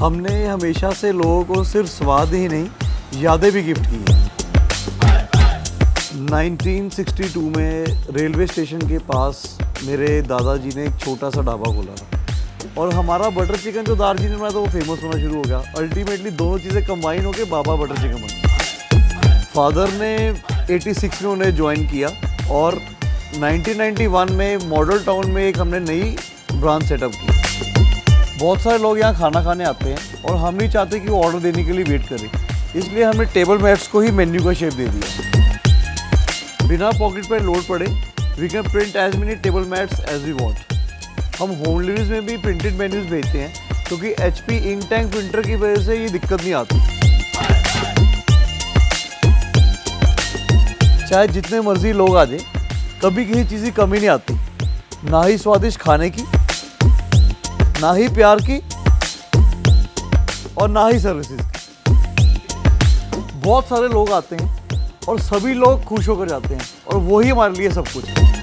हमने हमेशा से लोगों को सिर्फ़ स्वाद ही नहीं, यादें भी गिफ्ट की हैं। 1962 में रेलवे स्टेशन के पास मेरे दादाजी ने एक छोटा सा ढाबा खोला था। और हमारा बटर चिकन जो दार्जिलिंग में था, वो फ़ेमस होना शुरू हो गया। अल्टीमेटली दोनों चीज़ें कंबाइन होकर बाबा बटर चिकन बन। फादर ने 86 में उन्हें ज्वाइन किया और 1991 में मॉडल टाउन में एक हमने नई ब्रांच सेटअप की। बहुत सारे लोग यहाँ खाना खाने आते हैं और हम नहीं चाहते हैं कि वो ऑर्डर देने के लिए वेट करें। इसलिए हमने टेबल मैट्स को ही मेन्यू का शेप दे दिया। बिना पॉकेट पर लोड पड़े we can print as many table mats as we want हम होम डिलीवरीज में भी प्रिंटेड मेन्यूज भेजते हैं, क्योंकि H P ink tank printer की वजह से ये दिक्कत नहीं आती। चाहे जितने मर्ज़ी लोग आ जाए, कभी किसी चीज़ की कमी नहीं आती। ना ही स्वादिष्ट खाने की ना ही प्यार की और ना ही सर्विसेज़ की। बहुत सारे लोग आते हैं और सभी लोग खुश होकर जाते हैं और वही हमारे लिए सब कुछ है।